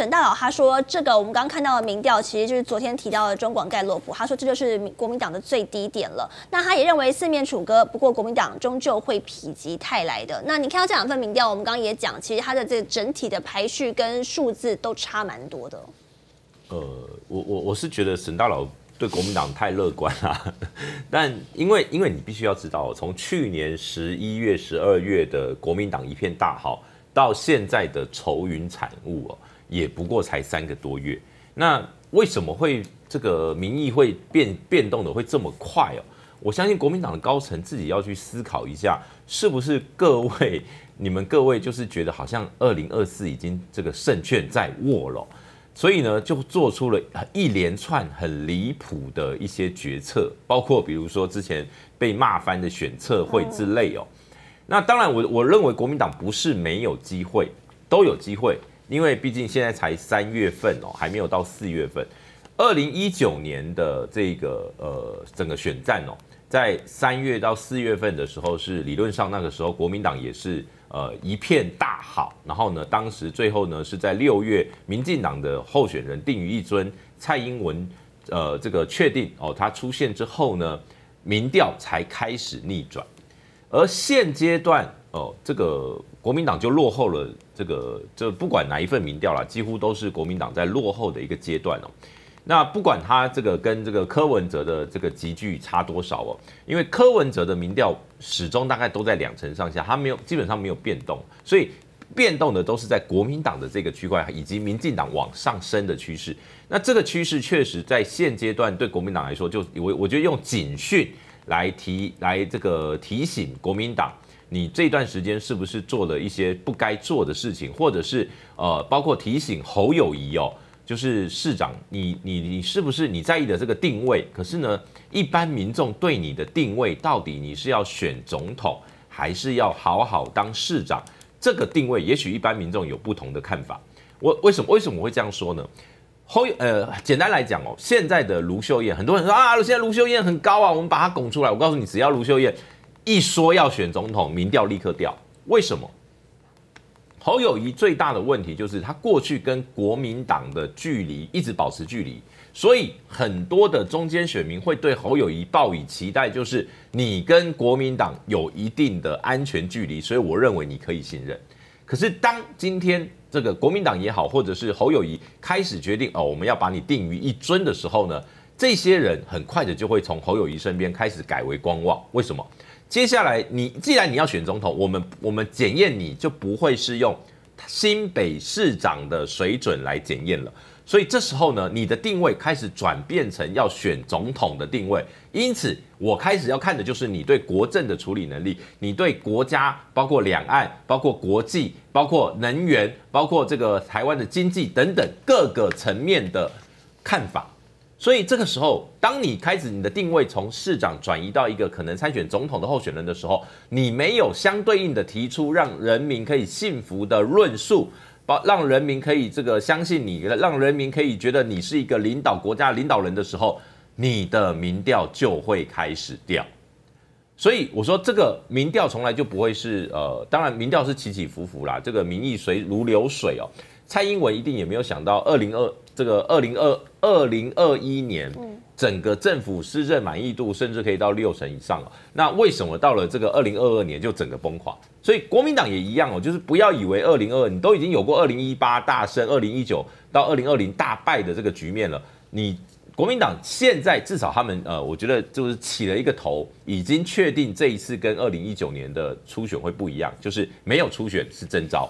沈大佬他说，这个我们刚刚看到的民调，其实就是昨天提到的中广盖洛普，他说这就是国民党的最低点了。那他也认为四面楚歌，不过国民党终究会否极泰来的。那你看到这两份民调，我们刚刚也讲，其实它的这整体的排序跟数字都差蛮多的。呃，我我我是觉得沈大佬对国民党太乐观了，但因为因为你必须要知道，从去年十一月、十二月的国民党一片大好，到现在的愁云惨雾哦，也不过才三个多月。那为什么会这个民意会变变动的会这么快哦？我相信国民党的高层自己要去思考一下，是不是各位你们各位就是觉得好像二零二四已经这个胜券在握了。所以呢，就做出了一连串很离谱的一些决策，包括比如说之前被骂翻的选测会之类哦。那当然，我我认为国民党不是没有机会，都有机会，因为毕竟现在才三月份哦，还没有到四月份。二零一九年的这个呃整个选战哦，在三月到四月份的时候，是理论上那个时候国民党也是。呃，一片大好。然后呢，当时最后呢，是在六月，民进党的候选人定于一尊，蔡英文，呃，这个确定哦，他出现之后呢，民调才开始逆转。而现阶段哦，这个国民党就落后了，这个就不管哪一份民调了，几乎都是国民党在落后的一个阶段哦。那不管他这个跟这个柯文哲的这个集距差多少哦，因为柯文哲的民调始终大概都在两成上下，他没有基本上没有变动，所以变动的都是在国民党的这个区块以及民进党往上升的趋势。那这个趋势确实在现阶段对国民党来说，就我我觉得用警讯来提来这个提醒国民党，你这段时间是不是做了一些不该做的事情，或者是呃，包括提醒侯友谊哦。就是市长，你你你是不是你在意的这个定位？可是呢，一般民众对你的定位，到底你是要选总统，还是要好好当市长？这个定位，也许一般民众有不同的看法。我为什么为什么会这样说呢？侯呃，简单来讲哦，现在的卢秀燕，很多人说啊，现在卢秀燕很高啊，我们把她拱出来。我告诉你，只要卢秀燕一说要选总统，民调立刻掉。为什么？侯友谊最大的问题就是他过去跟国民党的距离一直保持距离，所以很多的中间选民会对侯友谊抱以期待，就是你跟国民党有一定的安全距离，所以我认为你可以信任。可是当今天这个国民党也好，或者是侯友谊开始决定哦，我们要把你定于一尊的时候呢，这些人很快的就会从侯友谊身边开始改为观望。为什么？接下来，你既然你要选总统，我们我们检验你就不会是用新北市长的水准来检验了。所以这时候呢，你的定位开始转变成要选总统的定位。因此，我开始要看的就是你对国政的处理能力，你对国家，包括两岸，包括国际，包括能源，包括这个台湾的经济等等各个层面的看法。所以这个时候，当你开始你的定位从市长转移到一个可能参选总统的候选人的时候，你没有相对应的提出让人民可以信服的论述，把让人民可以这个相信你，让人民可以觉得你是一个领导国家领导人的时候，你的民调就会开始掉。所以我说这个民调从来就不会是呃，当然民调是起起伏伏啦，这个民意随如流水哦。蔡英文一定也没有想到二零二。这个二零二二零二一年，整个政府施政满意度甚至可以到六成以上了。那为什么到了这个二零二二年就整个崩垮？所以国民党也一样哦，就是不要以为二零二二你都已经有过二零一八大胜、二零一九到二零二零大败的这个局面了。你国民党现在至少他们呃，我觉得就是起了一个头，已经确定这一次跟二零一九年的初选会不一样，就是没有初选是征招。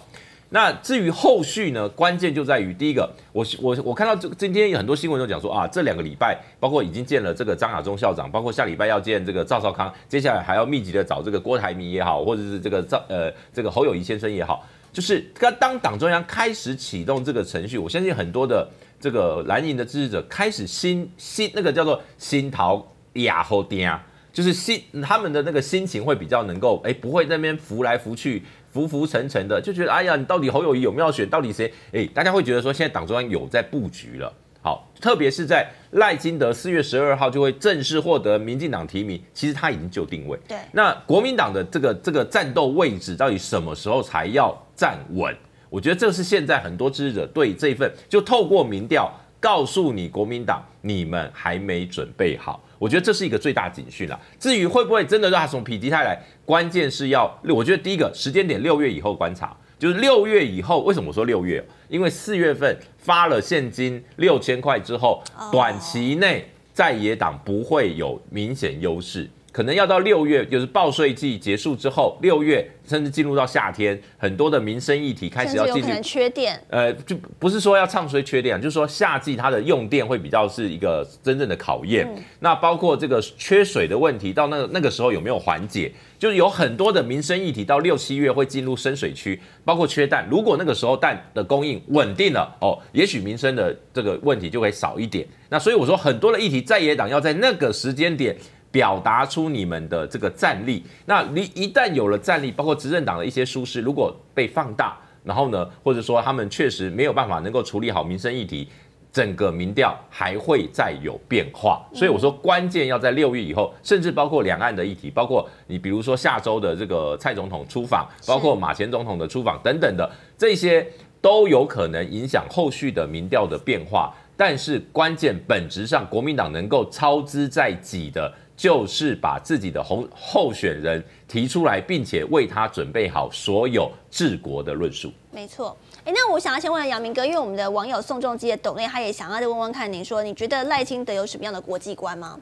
那至于后续呢？关键就在于第一个，我我我看到这今天有很多新闻都讲说啊，这两个礼拜包括已经见了这个张亚中校长，包括下礼拜要见这个赵少康，接下来还要密集的找这个郭台铭也好，或者是这个赵呃这个侯友谊先生也好，就是当当党中央开始启动这个程序，我相信很多的这个蓝营的支持者开始心心那个叫做心桃哑后颠，就是心他们的那个心情会比较能够哎不会那边浮来浮去。浮浮沉沉的，就觉得哎呀，你到底侯友谊有没有选？到底谁？哎，大家会觉得说，现在党中央有在布局了。好，特别是在赖金德四月十二号就会正式获得民进党提名，其实他已经就定位。对，那国民党的这个这个战斗位置，到底什么时候才要站稳？我觉得这是现在很多支持者对这份就透过民调告诉你国民党你们还没准备好。我觉得这是一个最大警讯了。至于会不会真的让他从否极泰来，关键是要，我觉得第一个时间点六月以后观察，就是六月以后。为什么我说六月？因为四月份发了现金六千块之后，短期内在野党不会有明显优势。可能要到六月，就是报税季结束之后，六月甚至进入到夏天，很多的民生议题开始要进行缺电。呃，就不是说要唱衰缺电，就是说夏季它的用电会比较是一个真正的考验。那包括这个缺水的问题，到那那个时候有没有缓解？就是有很多的民生议题到六七月会进入深水区，包括缺蛋。如果那个时候蛋的供应稳定了，哦，也许民生的这个问题就会少一点。那所以我说，很多的议题在野党要在那个时间点。表达出你们的这个战力，那你一旦有了战力，包括执政党的一些疏失，如果被放大，然后呢，或者说他们确实没有办法能够处理好民生议题，整个民调还会再有变化。所以我说，关键要在六月以后，甚至包括两岸的议题，包括你比如说下周的这个蔡总统出访，包括马前总统的出访等等的这些，都有可能影响后续的民调的变化。但是关键本质上，国民党能够操之在己的。就是把自己的候候选人提出来，并且为他准备好所有治国的论述。没错，哎，那我想要先问杨明哥，因为我们的网友宋仲基的董内，他也想要再问问看，您说你觉得赖清德有什么样的国际观吗？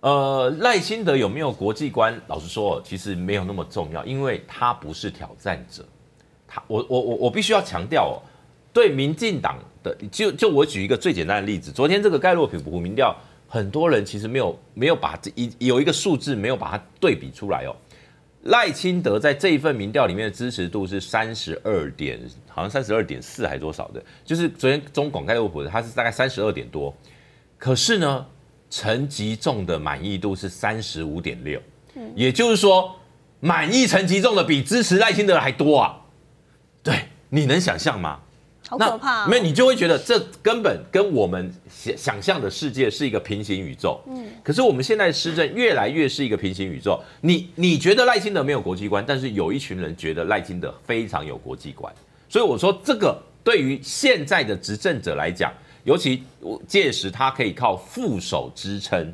呃，赖清德有没有国际观？老实说，其实没有那么重要，因为他不是挑战者。他，我，我，我，我必须要强调哦，对民进党的，就就我举一个最简单的例子，昨天这个盖洛普民调。很多人其实没有没有把这一有一个数字没有把它对比出来哦。赖清德在这一份民调里面的支持度是三十二点，好像三十二点四还多少的，就是昨天中广盖洛普的，它是大概三十二点多。可是呢，陈吉仲的满意度是三十五点六，也就是说，满意陈吉仲的比支持赖清德还多啊。对，你能想象吗？好可怕！没有，你就会觉得这根本跟我们想想象的世界是一个平行宇宙。嗯，可是我们现在施政越来越是一个平行宇宙。你你觉得赖清德没有国际观，但是有一群人觉得赖清德非常有国际观。所以我说，这个对于现在的执政者来讲，尤其届时他可以靠副手支撑。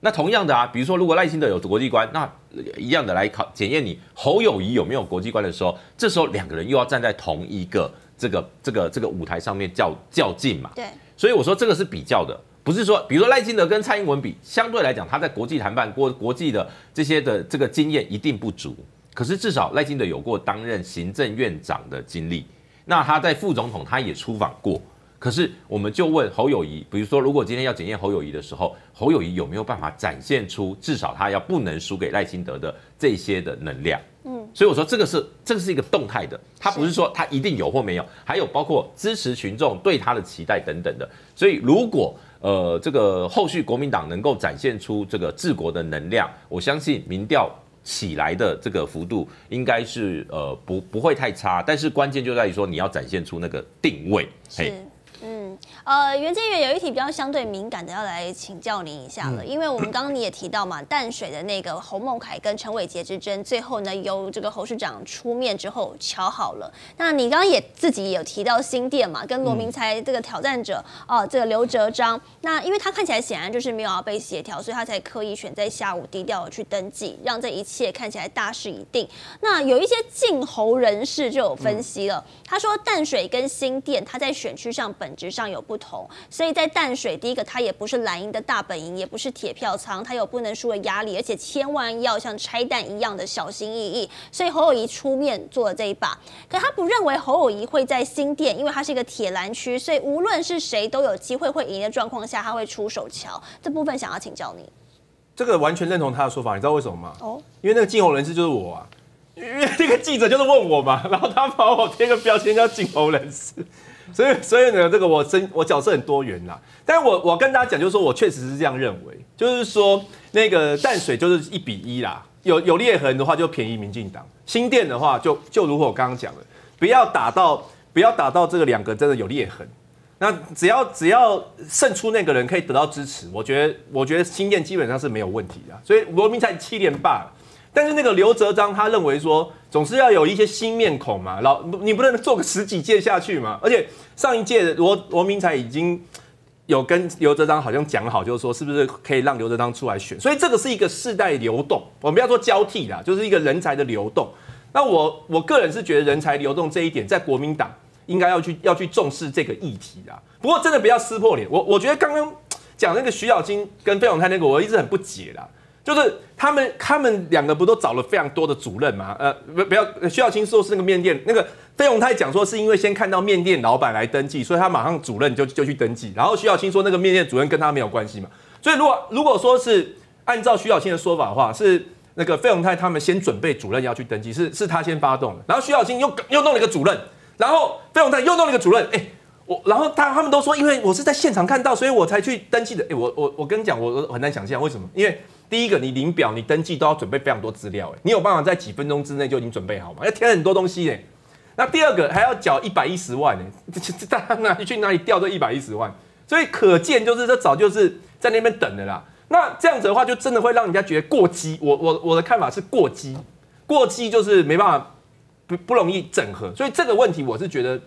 那同样的啊，比如说如果赖清德有国际观，那一样的来考检验你侯友谊有没有国际观的时候，这时候两个人又要站在同一个。这个这个这个舞台上面较较劲嘛，对，所以我说这个是比较的，不是说比如说赖清德跟蔡英文比，相对来讲他在国际谈判国国际的这些的这个经验一定不足，可是至少赖清德有过担任行政院长的经历，那他在副总统他也出访过，可是我们就问侯友谊，比如说如果今天要检验侯友谊的时候，侯友谊有没有办法展现出至少他要不能输给赖清德的这些的能量？嗯，所以我说这个是这个是一个动态的，它不是说它一定有或没有，还有包括支持群众对他的期待等等的。所以如果呃这个后续国民党能够展现出这个治国的能量，我相信民调起来的这个幅度应该是呃不不会太差。但是关键就在于说你要展现出那个定位，嘿。嗯，呃，袁建元有一题比较相对敏感的，要来请教您一下了，因为我们刚刚你也提到嘛，淡水的那个侯孟凯跟陈伟杰之争，最后呢由这个侯市长出面之后瞧好了。那你刚刚也自己有提到新店嘛，跟罗明才这个挑战者哦，这个刘哲章，那因为他看起来显然就是没有要被协调，所以他才刻意选在下午低调的去登记，让这一切看起来大势已定。那有一些晋侯人士就有分析了，他说淡水跟新店，他在选区上本本质上有不同，所以在淡水，第一个它也不是蓝营的大本营，也不是铁票仓，它有不能输的压力，而且千万要像拆弹一样的小心翼翼。所以侯友谊出面做了这一把，可他不认为侯友谊会在新店，因为他是一个铁蓝区，所以无论是谁都有机会会赢的状况下，他会出手桥。这部分想要请教你，这个完全认同他的说法，你知道为什么吗？哦，因为那个进侯人士就是我啊，因为那个记者就是问我嘛，然后他把我贴个标签叫进侯人士。所以，所以呢，这个我真我角色很多元啦。但我我跟大家讲，就是说我确实是这样认为，就是说那个淡水就是一比一啦，有有裂痕的话就便宜民进党，新店的话就就如果我刚刚讲的，不要打到不要打到这个两个真的有裂痕，那只要只要胜出那个人可以得到支持，我觉得我觉得新店基本上是没有问题的。所以罗明才七连霸，但是那个刘哲章他认为说，总是要有一些新面孔嘛，老你不能做个十几届下去嘛。而且上一届罗罗明才已经有跟刘哲章好像讲好，就是说是不是可以让刘哲章出来选。所以这个是一个世代流动，我们不要说交替啦，就是一个人才的流动。那我我个人是觉得人才流动这一点，在国民党应该要去要去重视这个议题啦。不过真的不要撕破脸，我我觉得刚刚讲那个徐小清跟费永泰那个，我一直很不解啦。就是他们，他们两个不都找了非常多的主任吗？呃，不，不要，徐小青说是那个面店，那个费永泰讲说是因为先看到面店老板来登记，所以他马上主任就就去登记。然后徐小青说那个面店主任跟他没有关系嘛。所以如果如果说是按照徐小青的说法的话，是那个费永泰他们先准备主任要去登记，是是他先发动的。然后徐小青又又弄了一个主任，然后费永泰又弄了一个主任，哎。我然后他他们都说，因为我是在现场看到，所以我才去登记的。哎，我我我跟你讲，我很难想象为什么？因为第一个，你领表、你登记都要准备非常多资料，哎，你有办法在几分钟之内就已经准备好吗？要填很多东西，哎。那第二个还要缴一百一十万，呢，这大家哪去哪里调这一百一十万？所以可见就是这早就是在那边等的啦。那这样子的话，就真的会让人家觉得过激。我我我的看法是过激，过激就是没办法不不容易整合。所以这个问题，我是觉得。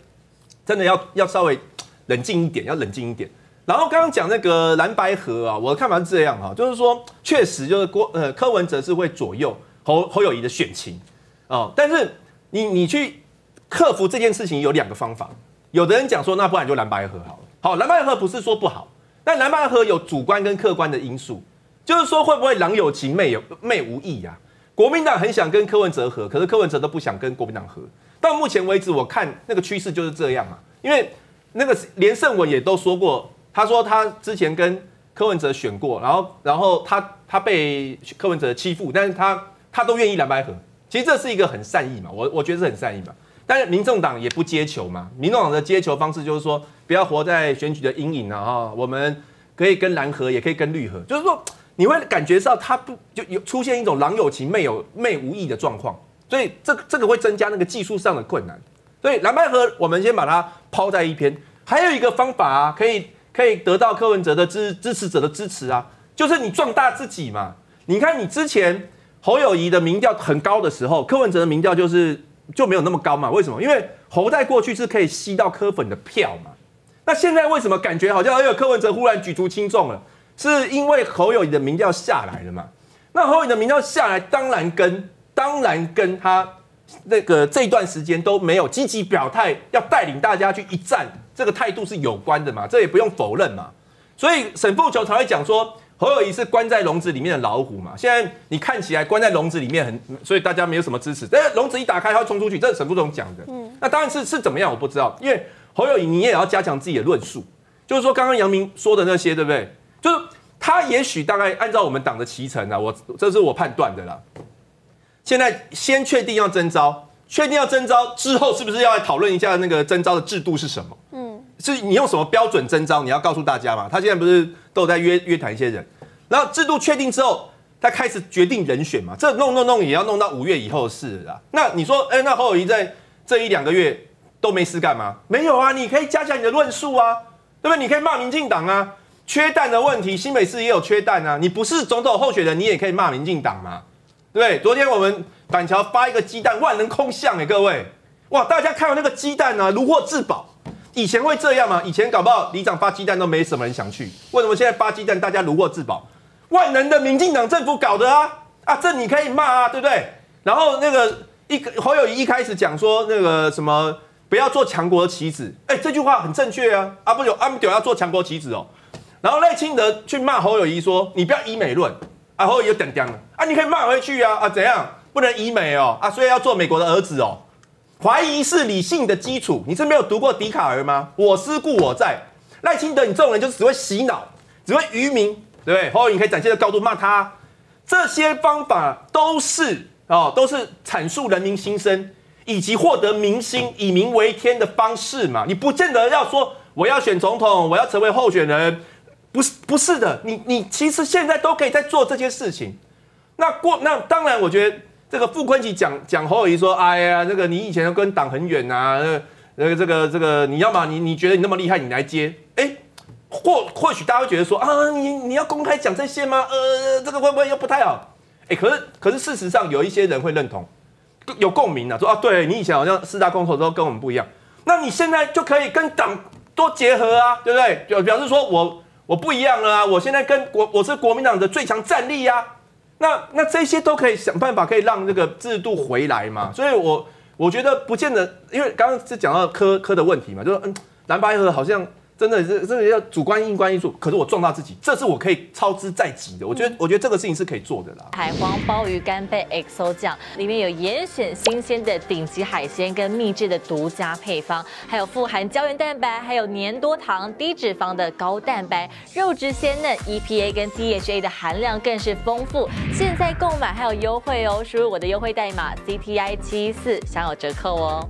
真的要要稍微冷静一点，要冷静一点。然后刚刚讲那个蓝白河啊，我的看法是这样哈，就是说确实就是郭呃柯文哲是会左右侯侯友谊的选情哦，但是你你去克服这件事情有两个方法。有的人讲说，那不然就蓝白河好了。好，蓝白河不是说不好，但蓝白河有主观跟客观的因素，就是说会不会郎有情妹有妹无意呀？国民党很想跟柯文哲合，可是柯文哲都不想跟国民党合。到目前为止，我看那个趋势就是这样啊，因为那个连胜文也都说过，他说他之前跟柯文哲选过，然后然后他他被柯文哲欺负，但是他他都愿意蓝白合，其实这是一个很善意嘛，我我觉得是很善意嘛。但是民众党也不接球嘛，民众党的接球方式就是说不要活在选举的阴影啊，哈，我们可以跟蓝合，也可以跟绿合，就是说你会感觉到他不就有出现一种郎有情妹有妹无意的状况。所以这这个会增加那个技术上的困难，所以蓝白河我们先把它抛在一边。还有一个方法，可以可以得到柯文哲的支支持者的支持啊，就是你壮大自己嘛。你看你之前侯友谊的民调很高的时候，柯文哲的民调就是就没有那么高嘛？为什么？因为侯在过去是可以吸到柯粉的票嘛。那现在为什么感觉好像哎呦柯文哲忽然举足轻重了？是因为侯友谊的民调下来了嘛？那侯友谊的民调下来，当然跟当然跟他那个这段时间都没有积极表态，要带领大家去一战，这个态度是有关的嘛？这也不用否认嘛。所以沈富球才会讲说侯友谊是关在笼子里面的老虎嘛。现在你看起来关在笼子里面很，所以大家没有什么支持。但笼子一打开，他会冲出去，这是沈富总讲的。嗯，那当然是是怎么样，我不知道。因为侯友谊你也要加强自己的论述，就是说刚刚杨明说的那些，对不对？就是他也许大概按照我们党的脐程啊，我这是我判断的啦。现在先确定要征招，确定要征招之后，是不是要来讨论一下那个征招的制度是什么？嗯，是你用什么标准征招？你要告诉大家嘛。他现在不是都在约约谈一些人，然后制度确定之后，他开始决定人选嘛。这弄弄弄也要弄到五月以后的事了。那你说，哎，那侯友谊在这一两个月都没事干吗？没有啊，你可以加强你的论述啊，对不对？你可以骂民进党啊，缺蛋的问题，新北市也有缺蛋啊。你不是总统候选人，你也可以骂民进党嘛。对不对，昨天我们板桥发一个鸡蛋，万人空巷哎，各位，哇，大家看到那个鸡蛋呢，如获至宝。以前会这样吗？以前搞不好里长发鸡蛋都没什么人想去，为什么现在发鸡蛋大家如获至宝？万能的民进党政府搞的啊！啊，这你可以骂啊，对不对？然后那个一侯友谊一开始讲说那个什么不要做强国棋子，哎，这句话很正确啊，啊不有阿姆丢要做强国棋子哦。然后赖清德去骂侯友谊说，你不要以美论。啊，后又点点了啊！你可以骂回去啊！啊，怎样不能以美哦？啊，所以要做美国的儿子哦？怀疑是理性的基础，你是没有读过笛卡尔吗？我思故我在。赖清德，你这种人就是只会洗脑，只会愚民，对不对？后你可以展现的高度骂他，这些方法都是哦，都是阐述人民心声以及获得民心、以民为天的方式嘛。你不见得要说我要选总统，我要成为候选人。不是不是的，你你其实现在都可以在做这些事情。那过那当然，我觉得这个傅昆萁讲讲侯友谊说，哎呀，这个你以前跟党很远呐，那个这个这个你要嘛，你你觉得你那么厉害，你来接，哎，或或许大家会觉得说啊，你你要公开讲这些吗？呃，这个会不会又不太好？哎，可是可是事实上有一些人会认同，有共鸣啊，说啊，对你以前好像四大公投都跟我们不一样，那你现在就可以跟党多结合啊，对不对？就表示说我我不一样了啊，我现在跟国我是国民党的最强战力呀，那那这些都可以想办法可以让这个制度回来嘛，所以我我觉得不见得，因为刚刚是讲到科科的问题嘛，就是嗯蓝白河好像。真的是这个要主观因观因素，可是我撞到自己，这是我可以操之在即的。我觉得，我觉得这个事情是可以做的啦。海皇鲍鱼干贝 XO 酱里面有严选新鲜的顶级海鲜跟秘制的独家配方，还有富含胶原蛋白，还有粘多糖、低脂肪的高蛋白，肉质鲜嫩，EPA 跟 DHA 的含量更是丰富。现在购买还有优惠哦，输入我的优惠代码 CTI 七四享有折扣哦。